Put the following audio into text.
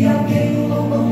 E alguém o louvou.